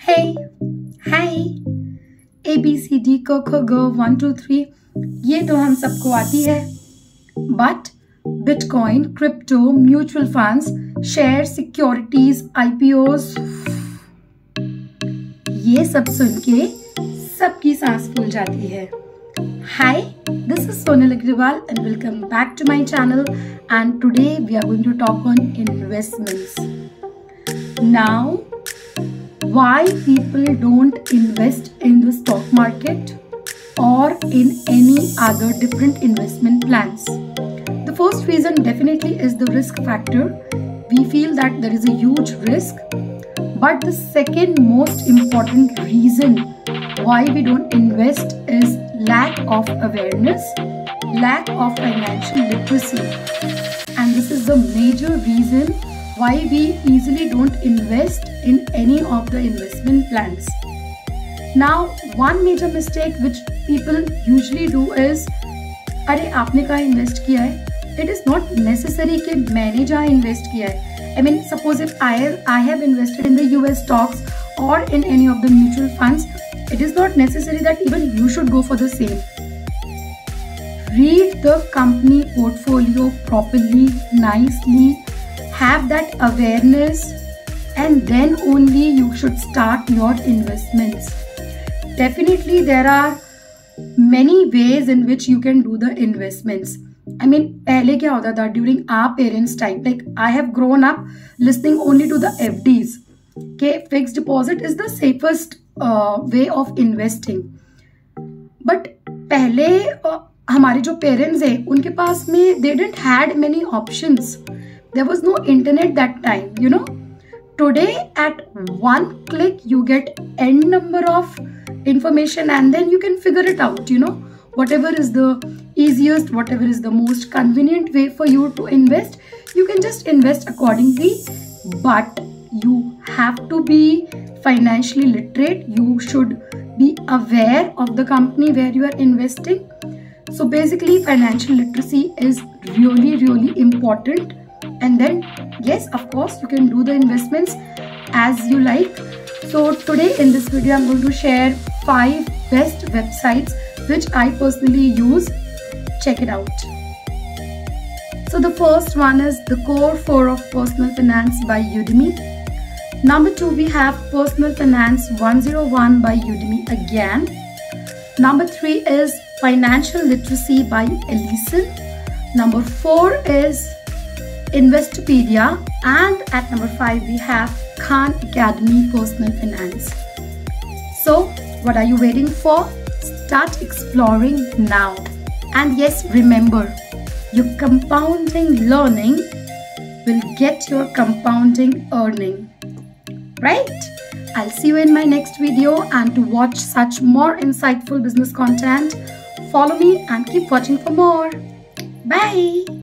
Hey, hi, A B C D को खो go one two three ये तो हम सबको आती है but bitcoin crypto mutual funds share securities IPOs ये सब सुन के सबकी सांस फूल जाती है Hi, this is Sonal Agrawal and welcome back to my channel and today we are going to talk on investments. Now, why people don't invest in the stock market or in any other different investment plans. The first reason definitely is the risk factor. We feel that there is a huge risk. But the second most important reason why we don't invest is lack of awareness, lack of financial literacy. And this is the major reason why we easily don't invest in any of the investment plans. Now, one major mistake which people usually do is अरे आपने कहाँ invest किया है it is not necessary कि मैंने जहाँ invest किया है I mean suppose if I I have invested in the U S stocks और in any of the mutual funds it is not necessary that even you should go for the same. Read the company portfolio properly, nicely, have that awareness, and then only you should start your investments. Definitely, there are many ways in which you can do the investments. I mean, पहले क्या होता था during our parents' time? Like I have grown up listening only to the FDs. Okay, fixed deposit is the safest way of investing but पहले uh, हमारे जो parents हैं उनके पास में they didn't had many options there was no internet that time you no today at one click you get n number of information and then you can figure it out you know whatever is the easiest whatever is the most convenient way for you to invest you can just invest accordingly but you have to be financially literate you should be aware of the company where you are investing so basically financial literacy is really really important. And then yes of course you can do the investments as you like. So today in this video i'm going to share five best websites which i personally use. Check it out. So the first one is the core 4 of personal finance by udemy. Number two, we have Personal Finance 101 by Udemy again. Number three is Financial Literacy by Alison. Number four is Investopedia. And at number five, we have Khan Academy Personal Finance. So, what are you waiting for? Start exploring now. And yes, remember, your compounding learning will get your compounding earning right? I'll see you in my next video and to watch such more insightful business content, follow me and keep watching for more. Bye!